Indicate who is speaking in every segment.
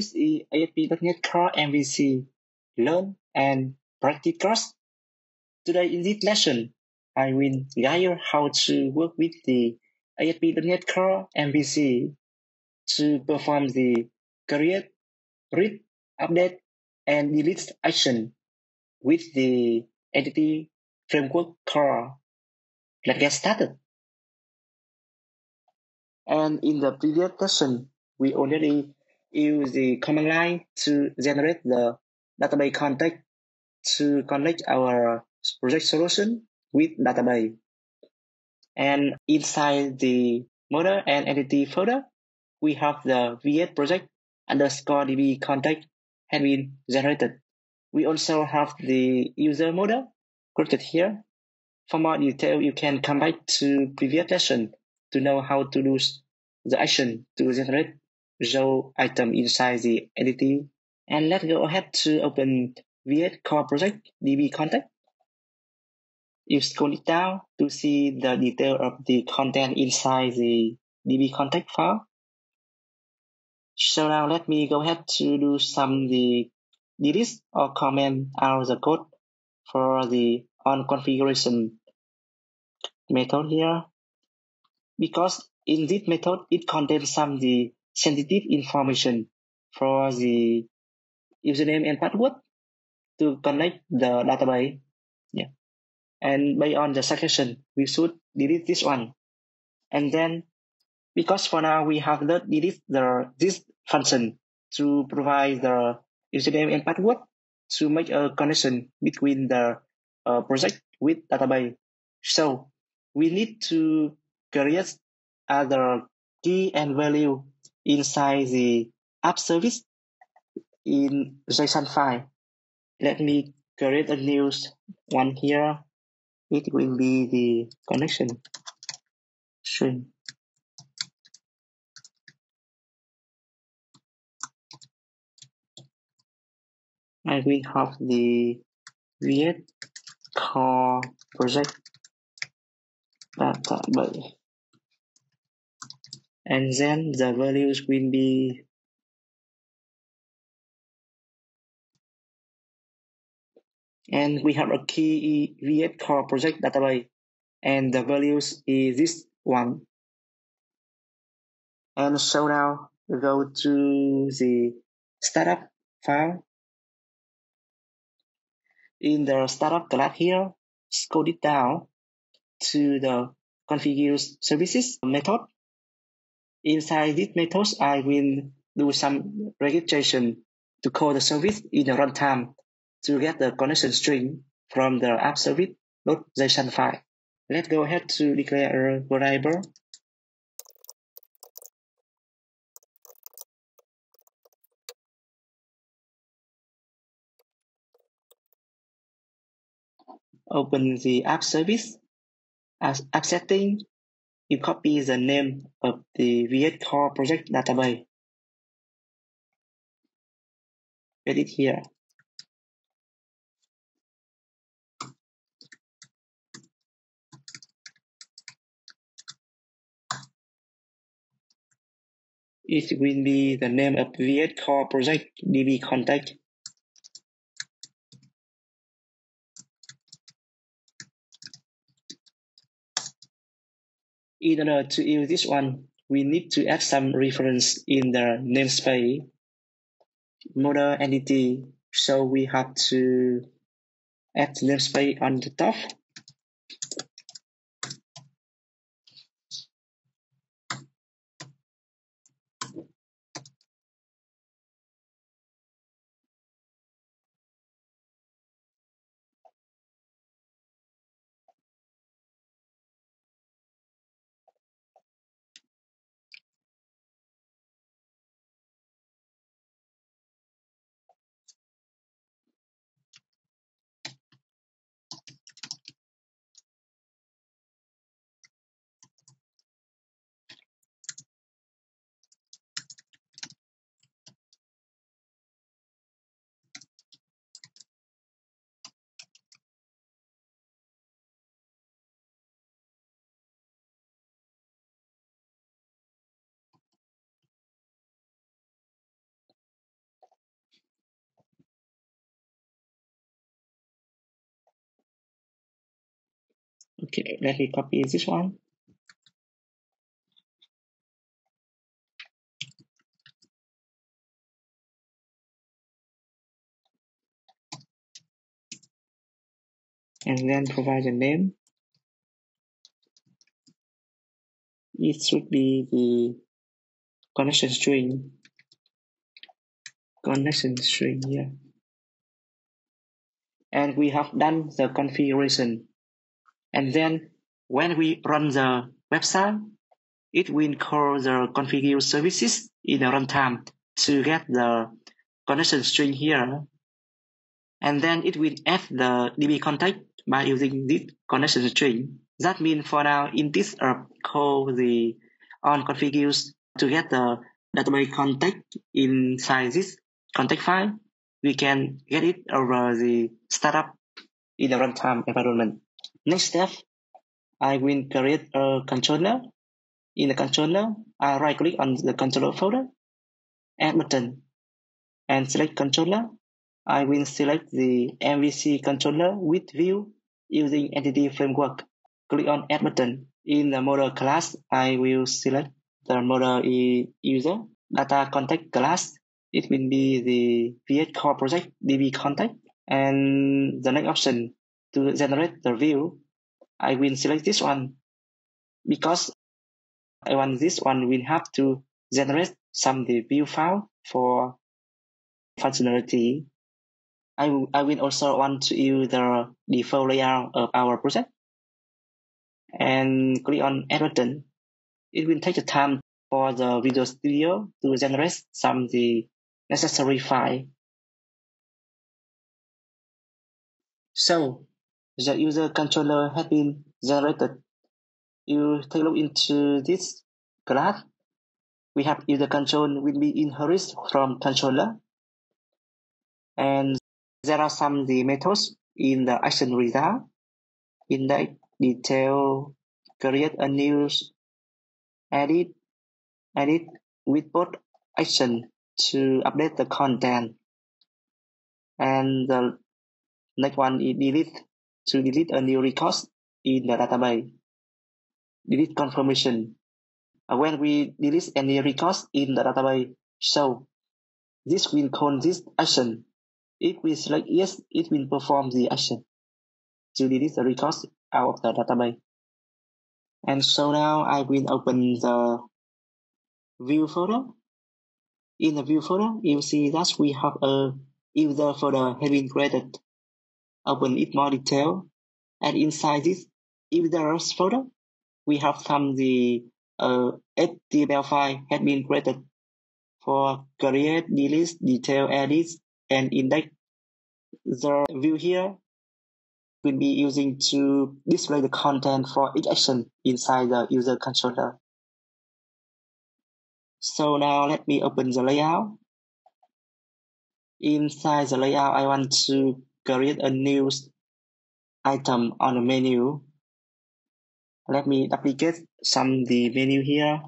Speaker 1: This is ASP.NET Core MVC Learn and Practice course. Today in this lesson, I will guide you how to work with the ASP.NET Core MVC to perform the create, read, update, and delete action with the Entity Framework Core. Let's get started. And in the previous lesson, we already used the command line to generate the database context to connect our project solution with database. And inside the model and entity folder, we have the V8 project underscore DB context has been generated. We also have the user model created here. For more detail, you can come back to previous lesson to know how to do the action to generate row item inside the entity. And let's go ahead to open VS Core Project DB context. You scroll it down to see the detail of the content inside the DB context file. So now let me go ahead to do some the delete or comment out the code for the on configuration method here because in this method it contains some the sensitive information for the username and password to connect the database yeah. And based on the suggestion we should delete this one. And then because for now we have not delete the this function to provide the username and password to make a connection between the uh, project with database so we need to create other key and value inside the app service in JSON file. Let me create a new one here. It will be the connection string. I will have the VS core project database and then the values will be and we have a key VS core project database and the values is this one. And so now go to the startup file. In the startup class here scroll it down to the configure services method Inside this method, I will do some registration to call the service in the runtime to get the connection string from the app service service.json file. Let's go ahead to declare a variable open the app service as app setting you copy the name of the VS Core project database. Edit here. It will be the name of VS project DB context In order to use this one, we need to add some reference in the namespace model entity. So we have to add namespace on the top Okay, let me copy this one. And then provide the name. It should be the connection string. Connection string here. And we have done the configuration. And then when we run the website, it will call the configure services in the runtime to get the connection string here. And then it will add the DB context by using this connection string. That means for now in this app call the on configures to get the database contact inside this contact file, we can get it over the startup in the runtime environment. Next step, I will create a controller. In the controller, I right click on the controller folder, add button, and select controller. I will select the MVC controller with view using entity framework. Click on add button. In the model class, I will select the model user data contact class. It will be the VS Core project DB context. And the next option to generate the view, I will select this one because I want this one will have to generate some the view file for functionality. I will, I will also want to use the default layout of our project and click on add button. It will take the time for the Visual Studio to generate some the necessary file. So the user controller has been generated. You take a look into this graph. We have user control will be inherited from controller. And there are some the methods in the action result. In that detail, create a new edit, edit with both action to update the content. And the next one is delete to delete a new record in the database. Delete confirmation. Uh, when we delete any records in the database, so this will call this action. If we select yes, it will perform the action to delete the records out of the database. And so now I will open the view folder. In the view folder, you see that we have a user folder been created. Open it more detail. And inside this if users folder, we have some the uh, HTML file has been created for create, delete, detail, edit, and index. The view here will be using to display the content for each action inside the user controller. So now let me open the layout. Inside the layout, I want to create a new item on the menu. Let me duplicate some the menu here.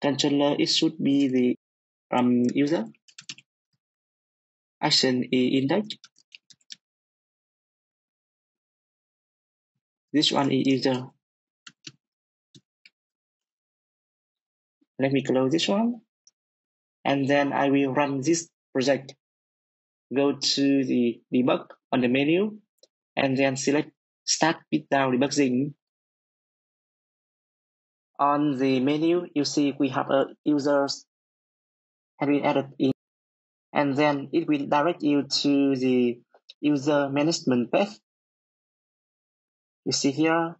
Speaker 1: Controller, it should be the um, user action index. This one is user. Let me close this one. And then I will run this project. Go to the debug on the menu and then select start without debugging. On the menu, you see we have a users have been added in and then it will direct you to the user management page. You see here,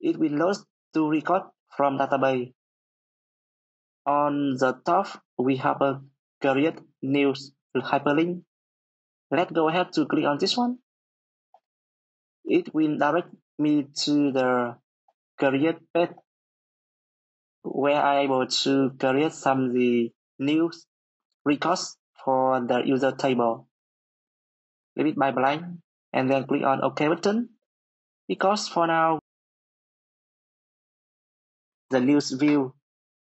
Speaker 1: it will load to record from database. On the top, we have a create news hyperlink. Let's go ahead to click on this one. It will direct me to the create page where I'm able to create some of the news records for the user table. Leave it by blank and then click on OK button because for now the news view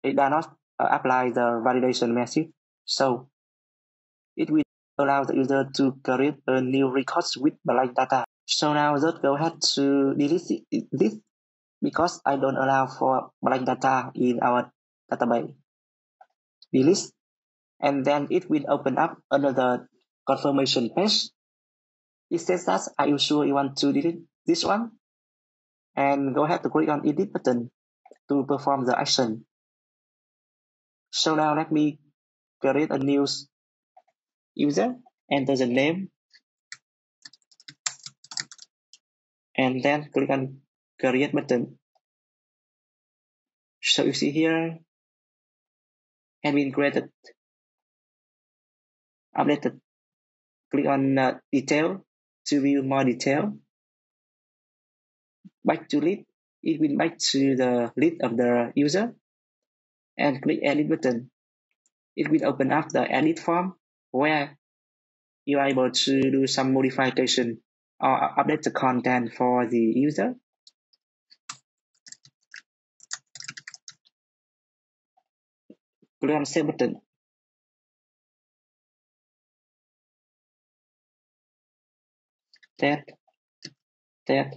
Speaker 1: it does not Uh, apply the validation message so it will allow the user to create a new record with blank data. So now just go ahead to delete this because I don't allow for blank data in our database. Delete and then it will open up another confirmation page. It says that are you sure you want to delete this one? And go ahead to click on edit button to perform the action. So now let me create a new user, enter the name, and then click on create button. So you see here, has been created, updated. Click on uh, detail to view more detail. Back to list, it will back to the list of the user and click edit button. It will open up the edit form where you are able to do some modification or update the content for the user. Click on save button. Tap, tap,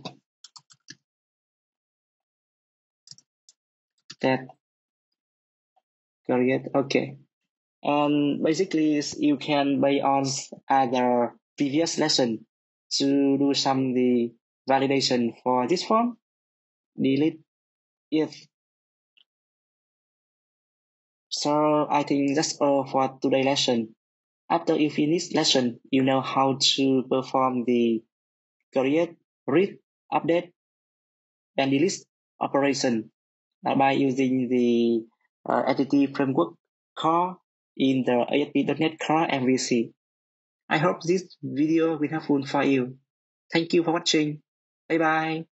Speaker 1: tap, create, okay. And basically you can buy on other previous lesson to do some the validation for this form. Delete if so I think that's all for today's lesson. After you finish lesson, you know how to perform the create, read, update, and delete operation by using the uh, entity framework core in the ASP.NET Core MVC. I hope this video will helpful for you. Thank you for watching. Bye bye.